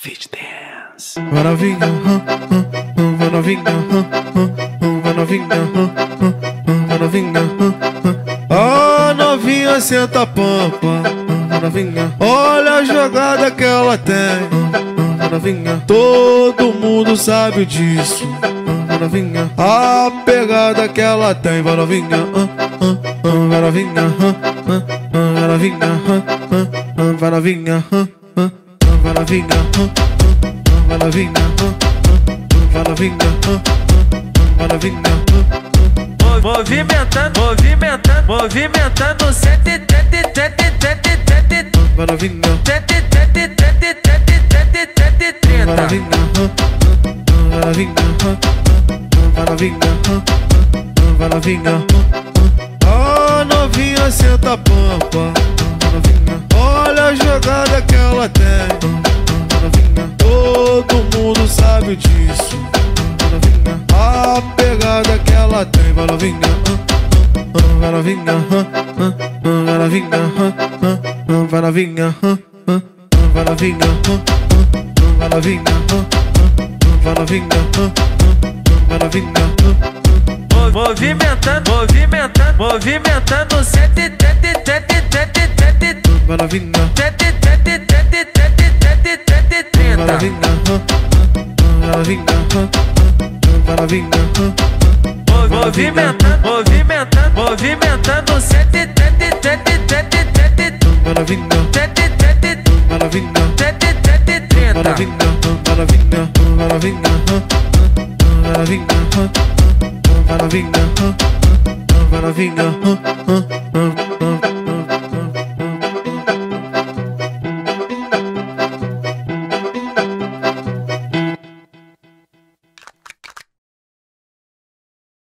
Fit Dance. Vai novinha, hum, hum, hum, vai novinha, hum, hum, hum, vai novinha, hum, hum, hum, vai novinha. hum, hum. Ah, novinha, senta a pampa, hum, novinha. Olha a jogada que ela tem, hum, hum, novinha. Todo mundo sabe disso, hum, novinha. A pegada que ela tem, vai novinha, hum, hum, hum, vai novinha, hum, hum, hum, vai novinha, hum, hum, hum, vai novinha, hum, hum, hum, vai novinha, hum, vai novinha, hum, hum, vai novinha, hum, hum, vai novinha, hum, Movimentando, movimentando, movimentando. Sete, tete, tete, tete, tete, hum, vai novinha, tete, tete, ela tem. Todo mundo sabe disso. A pegada que ela tem, vai novinha, vai novinha, vai novinha, vai novinha, vai novinha, vai novinha, vai novinha, vai novinha. Movimentando, movimentando, movimentando sete, tete, tete, tete, tete, Vai novinha, novinha, Movimentando, movimentando, movimentando. Sete, tete, tete, tete, tete, vai novinha, tete, tete, vai novinha, tete, tete, trinta. novinha, hum, vai novinha, hum, vai novinha,